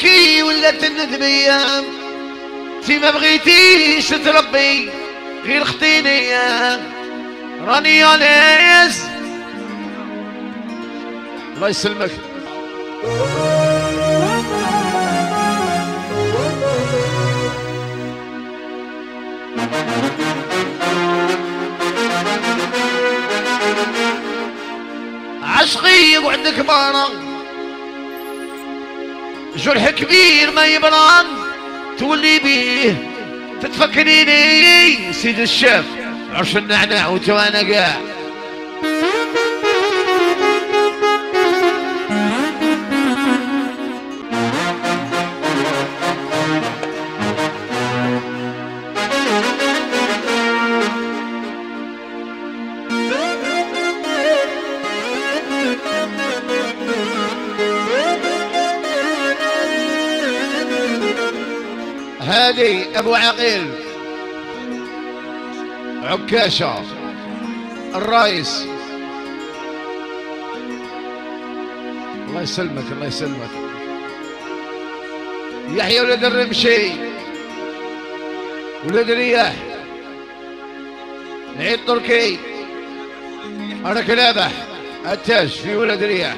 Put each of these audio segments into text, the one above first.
تبكي ولا تندمي تي ما بغيتيش تربي غير خطيني راني يا ناس الله يسلمك. عشقي وعندك مارا جرح كبير ما يبران. تولي بيه تتفكريني سيد الشيف عرش النعناع وتوانا قاع هادي أبو عقيل. عكاشة. الرايس الله يسلمك الله يسلمك. يحيى ولد الرمشي. ولد الرياح العيد تركي. أنا كلابح التاج في ولد الرياح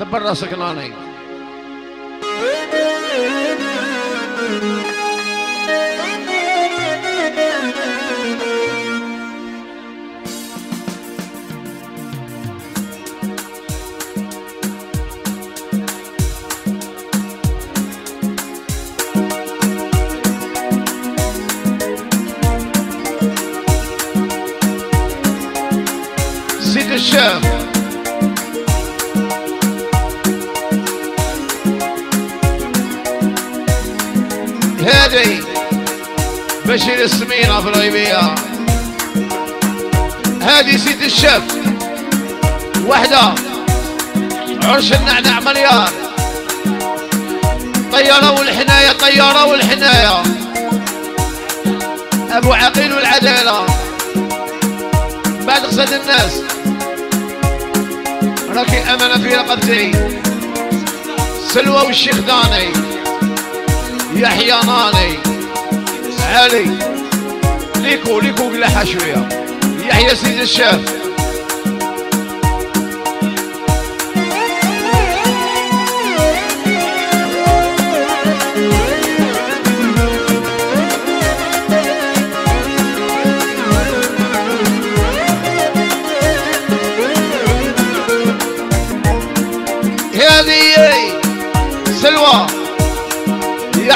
دبر راسك ناني. سيد هادي. بشير السمينة في الغيبية هادي سيد الشيف وحدة. عرش النعناع مليار. طيارة والحناية طيارة والحناية. أبو عقيل والعدالة. بعد قصد الناس. راكي أمانة في رقبتي. سلوى والشيخ داني. يحيى ناني علي. ليكو ليكو قلحها شوية. يحيى سيد الشاف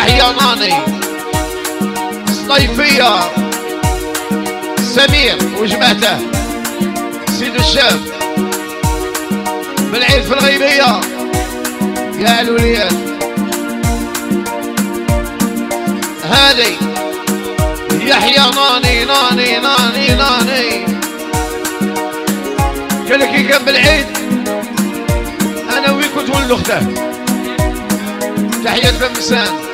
يحيى ناني صيفية سمير وجماعته سيد الشاب بالعيد في الغيبية يا الوليات هذه يحيى ناني ناني ناني ناني قال لك كان بالعيد أنا وين كنت ولد اخته تحية بمسان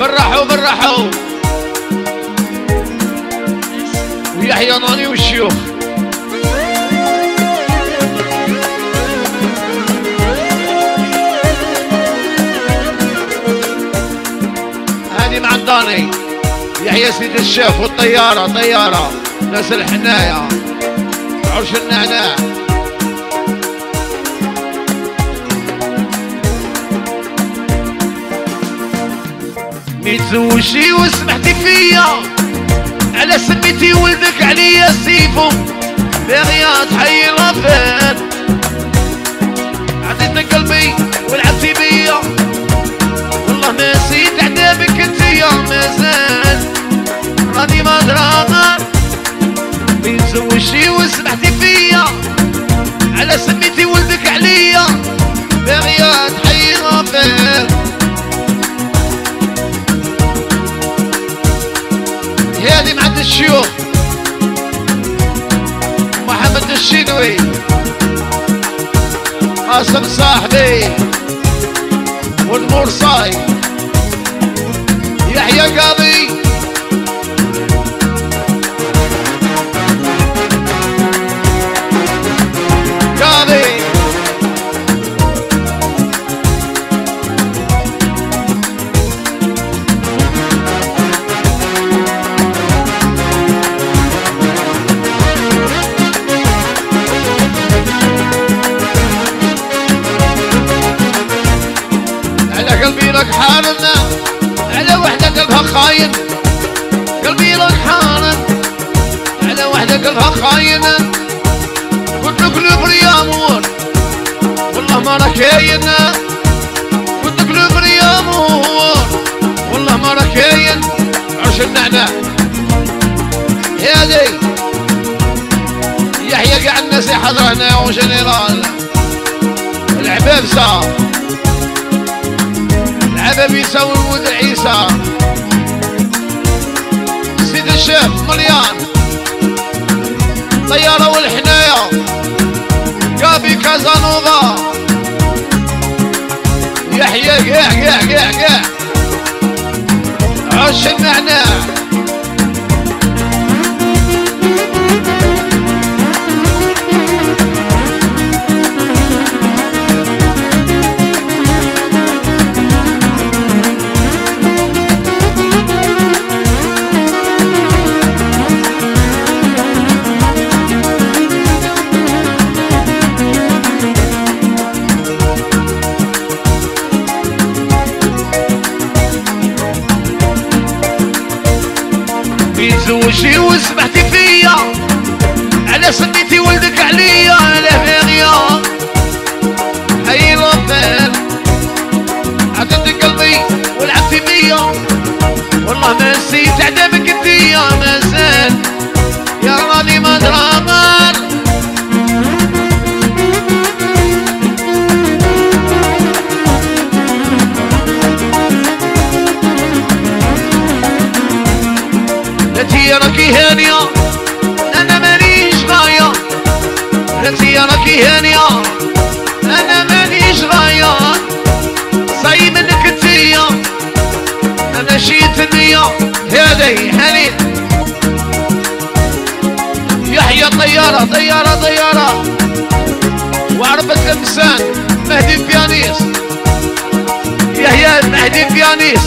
بالراحة وبالراحة. ويحيى ناني والشيوخ. هذه مع الداني يحيى سيد الشيخ والطيارة طيارة. ناس الحناية. عرش النعناع. ميتزوجي وسمحتي فيا. على سميتي ولدك عليا سيفو. باغية تحيي الغفال عطيتك قلبي ولعبتي بيا. والله ما نسيت عذابك انتيا مازال راني ما دراغر ميتزوجي وسمحتي فيا. على سميتي ولدك عليا باغية تحيي الغفال الشيوخ. محمد الشينوي قاسم صاحبي. والمرصاي يحيى قاضي. قلبها خاينة. قلت لك لبر يا امور والله ما قلت لك لبر يا امور والله ما راك كاين عش النعناع. يا دي. يحيى قاع الناس يحضر هنا وجنرال العباب صار. العباب يسوي ولد عيسى سيد الشيخ مليان. طيارة والحناية. كابي كازانوفا يحيى قاع قاع قاع قاع عش النعناع تزوجي وسمحتي فيا. على سميتي ولدك عليا على باغية هاي الوفاء عطيتي قلبي ولعبتي بيا والله ما نسيت عذابك انتيا ما انتي راكي هانية. أنا مانيش غاية. صاي منك انتيا أنا شيت النية. هذي حنين يحيى طيارة طيارة طيارة. وعربة لمسان مهدي بيانيس. يحيى مهدي بيانيس.